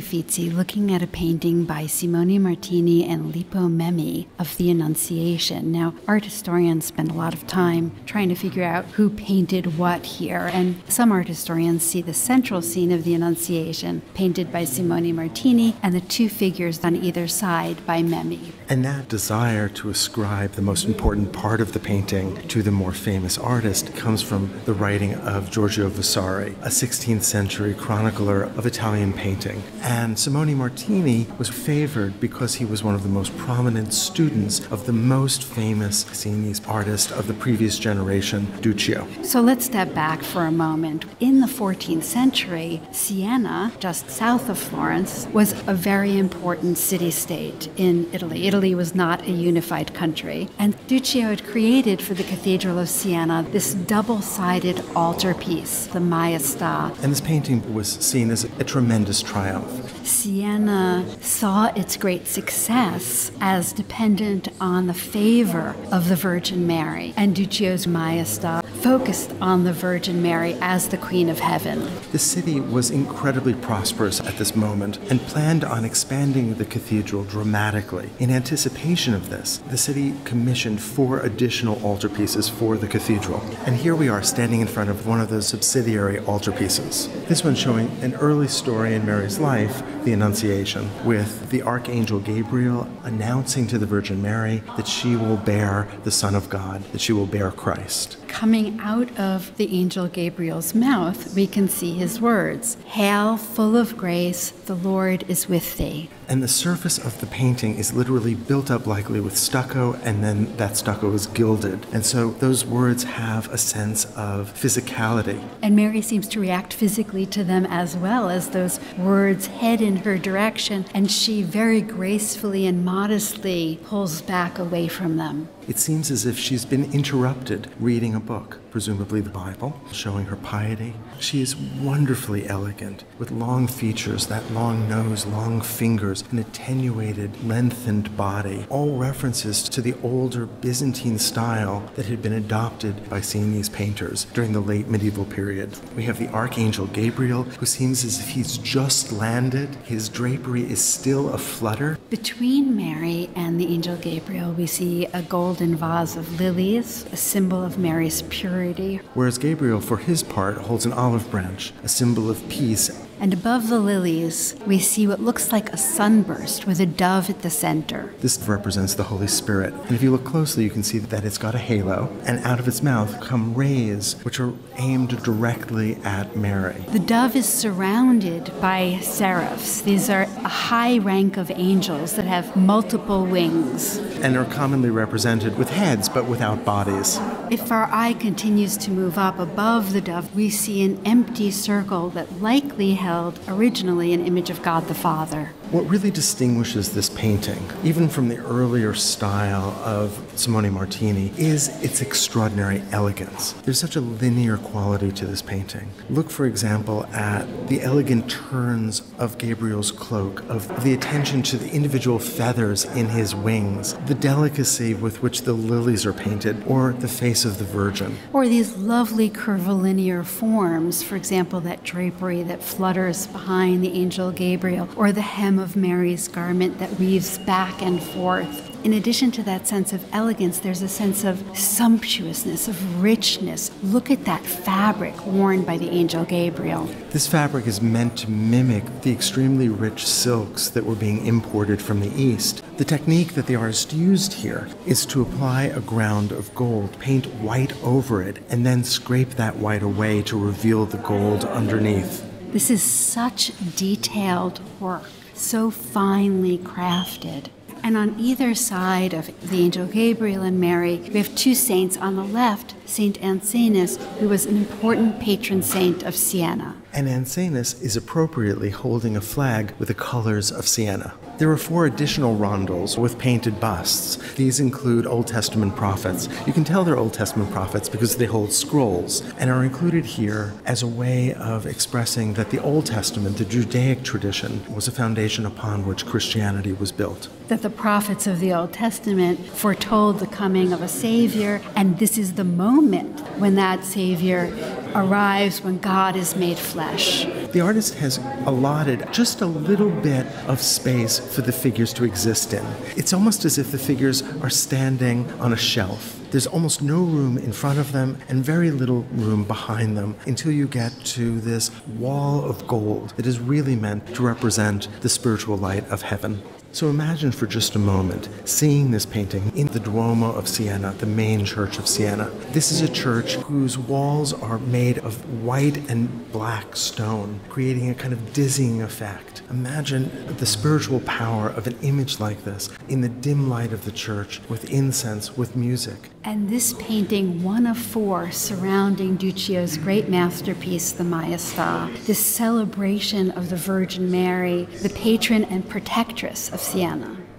Uffizi looking at a painting by Simone Martini and Lippo Memmi of the Annunciation. Now, art historians spend a lot of time trying to figure out who painted what here, and some art historians see the central scene of the Annunciation painted by Simone Martini and the two figures on either side by Memmi. And that desire to ascribe the most important part of the painting to the more famous artist comes from the writing of Giorgio Vasari, a 16th century chronicler of Italian painting. And Simone Martini was favored because he was one of the most prominent students of the most famous Sienese artist of the previous generation, Duccio. So let's step back for a moment. In the 14th century, Siena, just south of Florence, was a very important city state in Italy. Italy was not a unified country. And Duccio had created for the Cathedral of Siena this double sided altarpiece, the Maestà. And this painting was seen as a tremendous triumph. Siena saw its great success as dependent on the favor of the Virgin Mary, and Duccio's Maestà focused on the Virgin Mary as the Queen of Heaven. The city was incredibly prosperous at this moment and planned on expanding the cathedral dramatically. In anticipation of this, the city commissioned four additional altarpieces for the cathedral. And here we are standing in front of one of those subsidiary altarpieces. This one showing an early story in Mary's life, the Annunciation, with the Archangel Gabriel announcing to the Virgin Mary that she will bear the Son of God, that she will bear Christ. Coming out of the angel Gabriel's mouth, we can see his words Hail, full of grace, the Lord is with thee. And the surface of the painting is literally built up likely with stucco, and then that stucco is gilded. And so those words have a sense of physicality. And Mary seems to react physically to them as well as those words head in her direction, and she very gracefully and modestly pulls back away from them. It seems as if she's been interrupted reading a book, presumably the Bible, showing her piety. She is wonderfully elegant, with long features, that long nose, long fingers, an attenuated, lengthened body, all references to the older Byzantine style that had been adopted by Sienese painters during the late medieval period. We have the Archangel Gabriel, who seems as if he's just landed. His drapery is still aflutter. Between Mary and the angel Gabriel, we see a golden vase of lilies, a symbol of Mary's purity. Whereas Gabriel, for his part, holds an olive branch, a symbol of peace And above the lilies, we see what looks like a sunburst with a dove at the center. This represents the Holy Spirit. And if you look closely, you can see that it's got a halo, and out of its mouth come rays which are aimed directly at Mary. The dove is surrounded by seraphs. These are a high rank of angels that have multiple wings. And are commonly represented with heads but without bodies. If our eye continues to move up above the dove, we see an empty circle that likely held originally an image of God the Father. What really distinguishes this painting, even from the earlier style of Simone Martini, is its extraordinary elegance. There's such a linear quality to this painting. Look, for example, at the elegant turns of Gabriel's cloak, of the attention to the individual feathers in his wings, the delicacy with which the lilies are painted, or the face of the Virgin. Or these lovely curvilinear forms, for example, that drapery that flutters behind the angel Gabriel, or the hem of Mary's garment that weaves back and forth. In addition to that sense of elegance, there's a sense of sumptuousness, of richness. Look at that fabric worn by the angel Gabriel. This fabric is meant to mimic the extremely rich silks that were being imported from the East. The technique that the artist used here is to apply a ground of gold, paint white over it, and then scrape that white away to reveal the gold underneath. This is such detailed work, so finely crafted. And on either side of the angel Gabriel and Mary, we have two saints. On the left, Saint Ansanus, who was an important patron saint of Siena. And Ansanus is appropriately holding a flag with the colors of Siena. There are four additional rondels with painted busts. These include Old Testament prophets. You can tell they're Old Testament prophets because they hold scrolls and are included here as a way of expressing that the Old Testament, the Judaic tradition, was a foundation upon which Christianity was built. That the prophets of the Old Testament foretold the coming of a Savior, and this is the moment when that Savior arrives, when God is made flesh. The artist has allotted just a little bit of space for the figures to exist in. It's almost as if the figures are standing on a shelf. There's almost no room in front of them and very little room behind them until you get to this wall of gold that is really meant to represent the spiritual light of heaven. So imagine for just a moment seeing this painting in the Duomo of Siena, the main church of Siena. This is a church whose walls are made of white and black stone, creating a kind of dizzying effect. Imagine the spiritual power of an image like this in the dim light of the church with incense, with music. And this painting, one of four surrounding Duccio's great masterpiece, the Maestà, this celebration of the Virgin Mary, the patron and protectress of Siena.